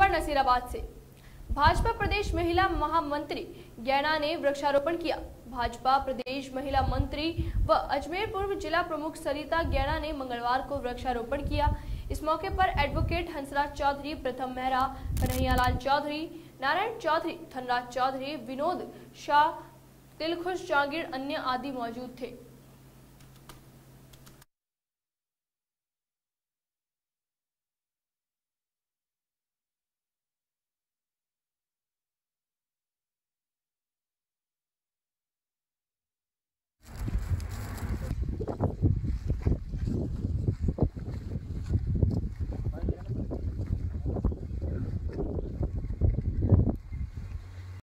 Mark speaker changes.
Speaker 1: खबर नसीराबाद से। भाजपा प्रदेश महिला महामंत्री गैना ने वृक्षारोपण किया। भाजपा प्रदेश महिला मंत्री व अजमेर पूर्व जिला प्रमुख सरिता गैना ने मंगलवार को वृक्षारोपण किया। इस मौके पर एडवोकेट हंसराज चौधरी, प्रथम मेहरा कन्हैयालाल चौधरी, नारायण चौधरी, धनराज चौधरी, विनोद शाह, तिलखुश जागीर अन्य आदि मौजूद थे।